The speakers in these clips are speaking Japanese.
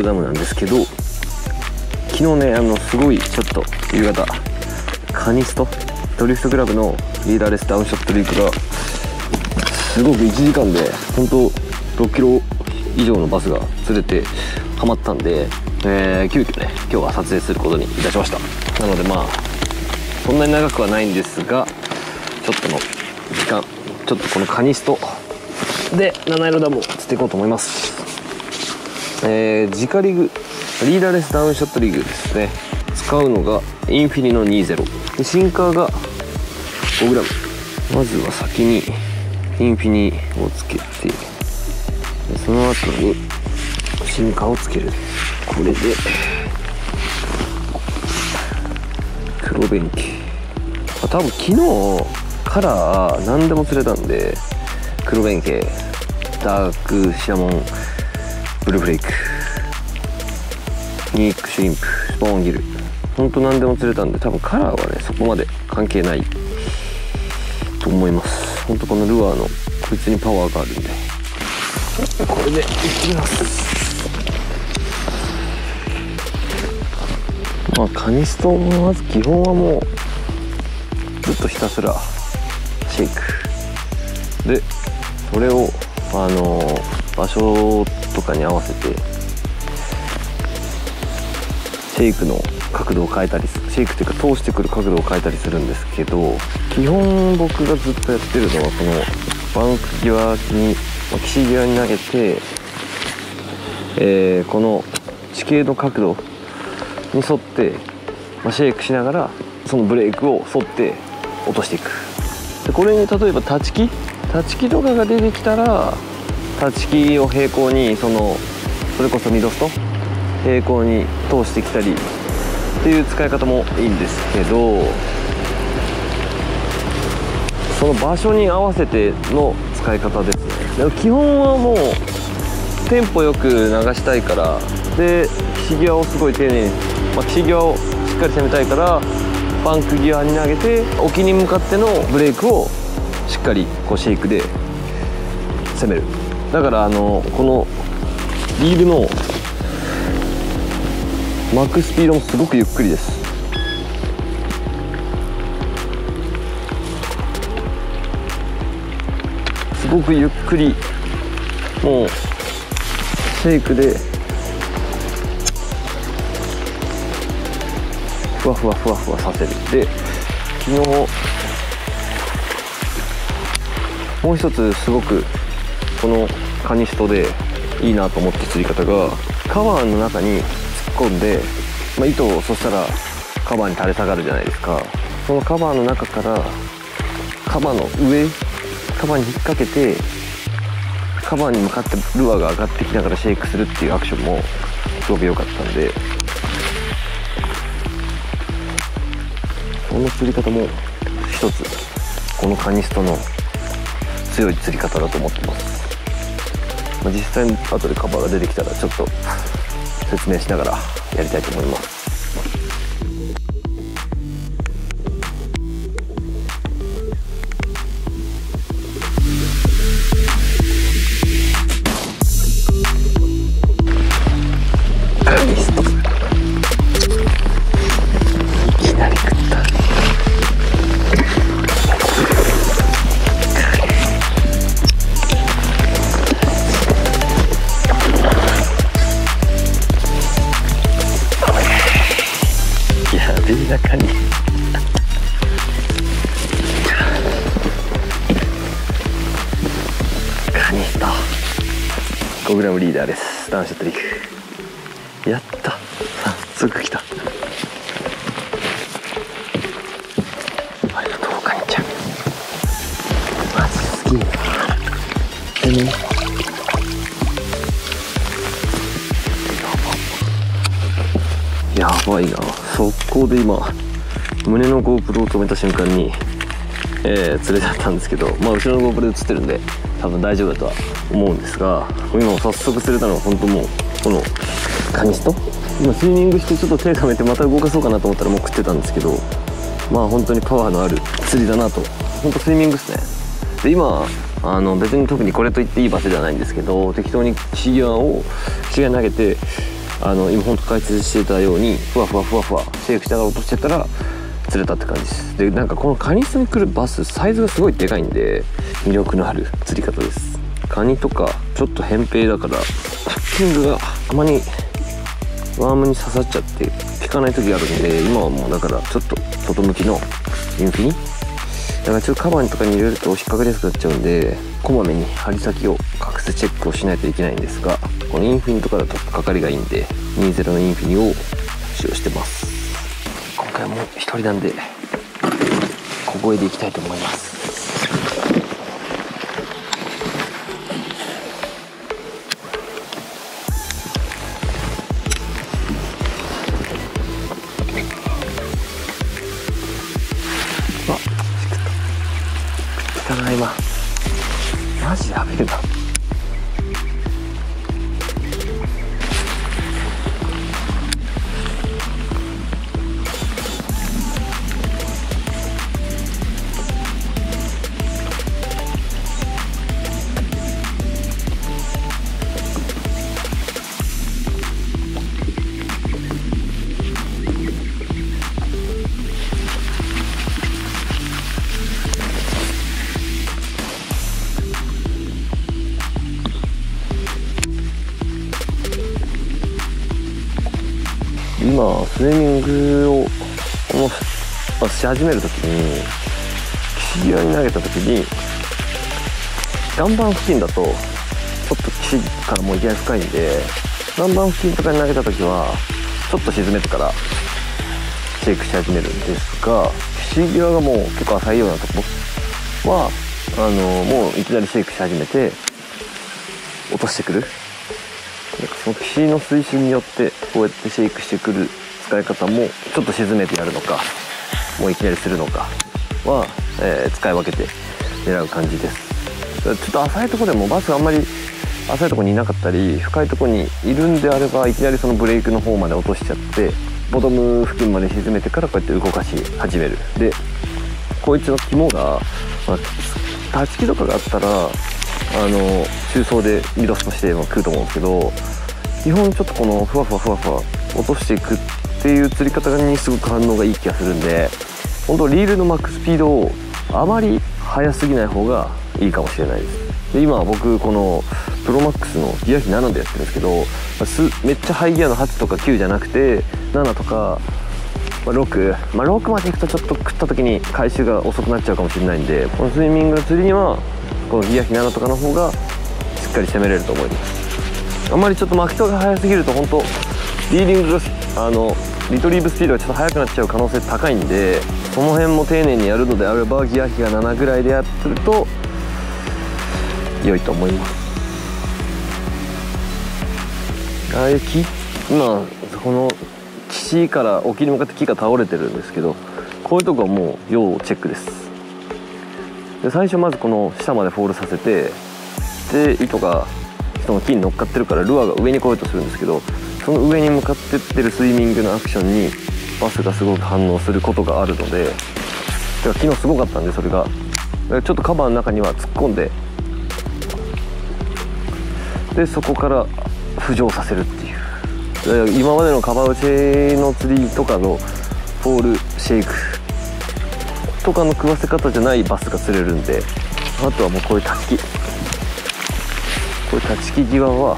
えー、今日はまだまた七色ダムなんですけど昨日ねあのすごいちょっと夕方カニストドリフトクラブのリーダーレスダウンショットリークがすごく1時間で本当6キロ以上のバスが釣れてハマったんで、えー、急遽ね今日は撮影することにいたしました。なのでまあそんなに長くはないんですがちょっとの時間ちょっとこのカニストで七色ダムを釣っていこうと思います。えー、直リグリーダーレスダウンショットリグですね。使うのがインフィニの20シンカーが 5g まずは先にインフィニをつけてその後にシンカーをつける。これで黒弁慶多分昨日から何でも釣れたんで黒弁慶ダークシナモン。ブルーフレーク。ニックシュリンプ。スポーンギル。ほんと何でも釣れたんで多分カラーはねそこまで関係ない。と思います。ほんとこのルアーのこいつにパワーがあるんで。これでいきます。まあカニストもまず基本はもうずっとひたすらシェイク。でそれをあの場所とかに合わせてシェイクの角度を変えたりシェイクというか通してくる角度を変えたりするんですけど基本僕がずっとやってるのはこのバンク際に岸際に投げて、えー、この地形の角度に沿って、まあ、シェイクしながらそのブレークを沿って落としていく。でこれに例えば立ち木？立ち木とかが出てきたら立ち木を平行にそのそれこそミドスト？平行に通してきたりっていう使い方もいいんですけどその場所に合わせての使い方です。ね基本はもうテンポよく流したいからで岸際をすごい丁寧に、まあ、岸際をしっかり攻めたいからパンク際に投げて沖に向かってのブレイクをしっかりこうシェイクで攻める。だからあのこのリールの巻くスピードもすごくゆっくりです。すごくゆっくりもうシェイクでふわふわふわふわさせる。で昨日もう一つすごくこのカニストでいいなと思った釣り方がカバーの中に突っ込んで、まあ、糸をそしたらカバーに垂れ下がるじゃないですか。そのカバーの中からカバーの上カバーに引っ掛けてカバーに向かってルアーが上がってきながらシェイクするっていうアクションもすごく良かったんで。その釣り方も一つこのカニストの強い釣り方だと思ってます、実際に後でカバーが出てきたらちょっと説明しながらやりたいと思います。中に。カニと。5g リーダーです。ダウンショットリーク。やった。早速来た。ありがとうカニちゃんマジすげえな。でね。やばいな。速攻で今胸の GoPro を止めた瞬間に、えー、連れちゃったんですけどまあ後ろの GoPro で映ってるんで多分大丈夫だとは思うんですが今早速釣れたのは本当もうこのカニスト今スイミングしてちょっと手がめてまた動かそうかなと思ったらもう食ってたんですけどまあ本当にパワーのある釣りだなと。本当スイミングっすね。で今あの別に特にこれといっていい場所ではないんですけど適当に岸際を岸際に投げてあの今ほんと解説してたようにふわふわふわふわシェイクしながら落としてたら釣れたって感じです。でなんかこのカニスに来るバスサイズがすごいでかいんで魅力のある釣り方です。カニとかちょっと扁平だからタッキングがたまにワームに刺さっちゃって効かない時があるんで今はもうだからちょっと外向きのインフィニ？だからちょっとカバンとかに入れると引っかかりやすくなっちゃうんでこまめに針先を隠すチェックをしないといけないんですがこのインフィニとかだとかかりがいいんで20のインフィニを使用してます。今回も1人なんで小声でいきたいと思います。マジやべえな。今スイミングをこの、し始める時に岸際に投げた時に岩盤付近だとちょっと岸からもういきなり深いんで岩盤付近とかに投げた時はちょっと沈めてからシェイクし始めるんですが岸際がもう結構浅いようなとこはあのもういきなりシェイクし始めて落としてくる。その岸の水深によってこうやってシェイクしてくる使い方もちょっと沈めてやるのかもういきなりするのかは、えー使い分けて狙う感じです。ちょっと浅いとこでもバスあんまり浅いとこにいなかったり深いとこにいるんであればいきなりそのブレイクの方まで落としちゃってボトム付近まで沈めてからこうやって動かし始める。でこいつの肝が、まあ、立ち木とかがあったらあの中層でミドスとして食うと思うんですけど基本ちょっとこのふわふわふわふわ落としていくっていう釣り方にすごく反応がいい気がするんで本当リールのマックスピードをあまり速すぎない方がいいかもしれないです。で今僕このプロマックスのギア比7でやってるんですけどめっちゃハイギアの8とか9じゃなくて7とかまあ、6、まあ、6までいくとちょっと食った時に回収が遅くなっちゃうかもしれないんでこのスイミングの釣りにはこのギア比7とかの方がしっかり攻めれると思います。あんまりちょっと巻きとが速すぎると本当リーディングがあのリトリーブスピードがちょっと速くなっちゃう可能性高いんでその辺も丁寧にやるのであればギア比が7ぐらいでやってると良いと思います。ああいう木今この岸から沖に向かって木が倒れてるんですけどこういうとこはもう要チェックです。で最初まずこの下までフォールさせてで糸がその木に乗っかってるからルアーが上に来ようとするんですけどその上に向かってってるスイミングのアクションにバスがすごく反応することがあるのでてか昨日すごかったんでそれが。ちょっとカバーの中には突っ込んででそこから浮上させるっていう。今までのカバー打ちの釣りとかのフォールシェイクとかの食わせ方じゃないバスが釣れるんであとはもうこういう立ち木。こういう立ち木際は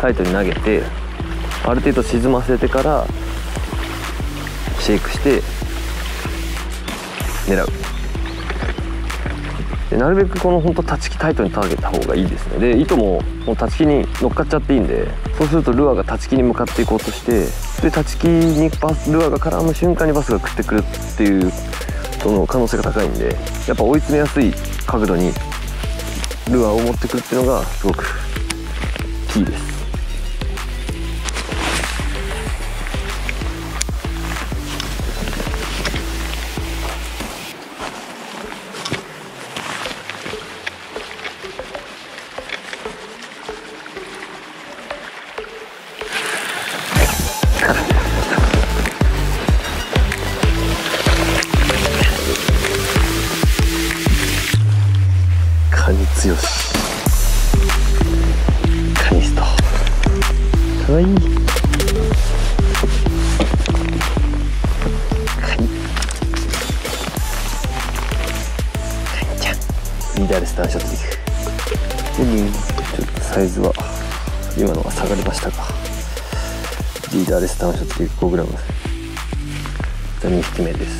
タイトに投げてある程度沈ませてからシェイクして狙う。でなるべくこの本当立ち木タイトにターゲた方がいいですね。で糸ももう立ち木に乗っかっちゃっていいんでそうするとルアーが立ち木に向かっていこうとしてで立ち木にバスルアーが絡む瞬間にバスが食ってくるっていうその可能性が高いんでやっぱ追い詰めやすい角度にルアーを持ってくるっていうのがすごくキーです。サイズは今のは下がりましたか。リーダーレスターショットでいく 5g 2匹目です。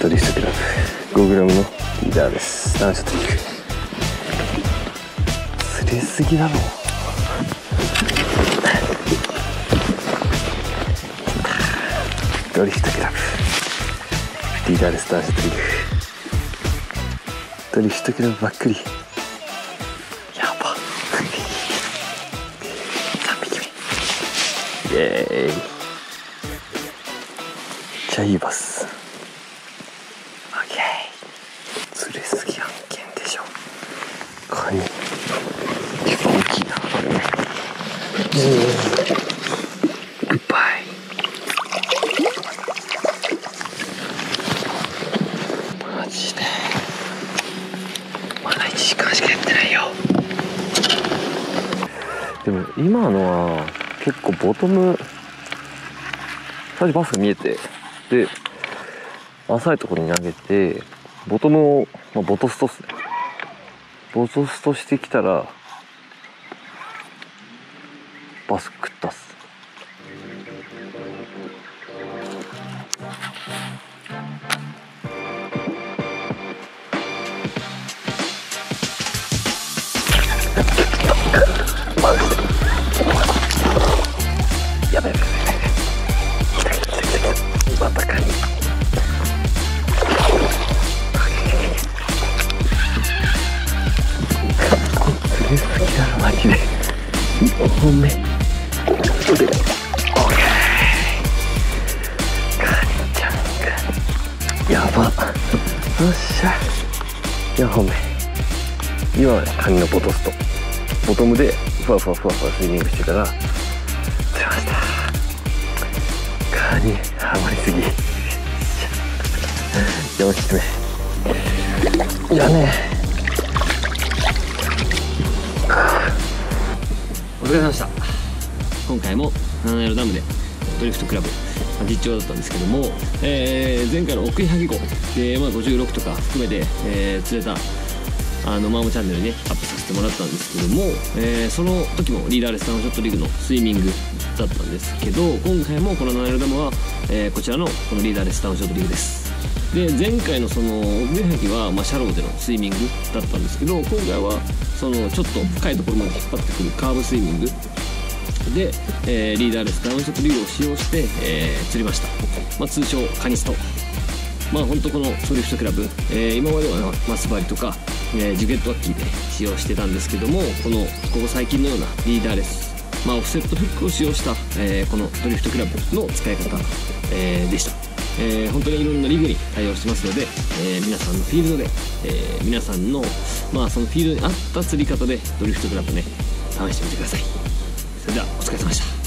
ドリフトクラブ 5g のリーダーです男子トリック釣れすぎだろドリフトクラブリーダーです男子トリックドリフトクラブばっかりやば3匹目イエーイめっちゃいいバスカニ結構大きいなこれねグッバイマジでまだ1時間しかやってないよでも今のは結構ボトム最初バスが見えてで浅いところに投げてボトムを、まあ、ボトストっすね。ボトストしてきたらバスニのボトムでふわふわふわふわスイミングしてから釣れました。カニハマりすぎ。4匹目じゃあね疲れ様でした。今回も七色ダムでドリフトクラブ実況だったんですけども、えー、前回の奥井萩湖で、まあ、56とか含めて、えー、釣れたあのマーモチャンネルにねアップさせてもらったんですけども、えー、その時もリーダーレスタンショットリーグのスイミングだったんですけど今回もこの七色ダムは、えー、こちらのこのリーダーレスタンショットリーグです。で前回のその奥井萩は、まあ、シャローでのスイミングだったんですけど今回はそのちょっと深いところまで引っ張ってくるカーブスイミング。で、えー、リーダーレスダウンショットリードを使用して、えー、釣りました、まあ、通称カニスト。まあ本当このソリフトクラブ、えー、今まではマスバリとか、え、ジュゲットワッキーで使用してたんですけどもこのここ最近のようなリーダーレスまあ、オフセットフックを使用した、えー、このドリフトクラブの使い方、えー、でした、えー、本当にいろんなリグに対応してますので、え皆さんのフィールドで、え皆さんの、まあ、そのフィールドに合った釣り方でドリフトクラブね試してみてください。それではお疲れ様でした。